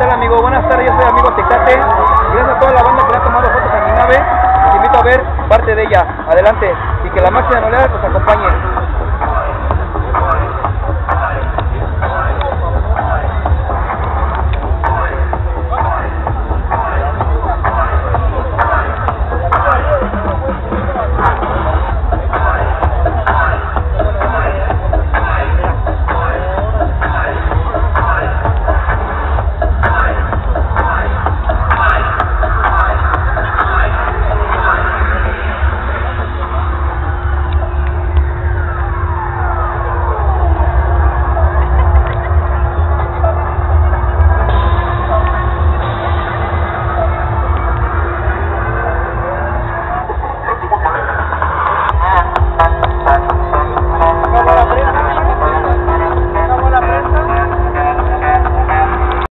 tal amigo? Buenas tardes, yo soy amigo Tecate. Gracias a toda la banda que le ha tomado fotos a mi nave. Los invito a ver parte de ella. Adelante. Y que la máxima oleada nos acompañe.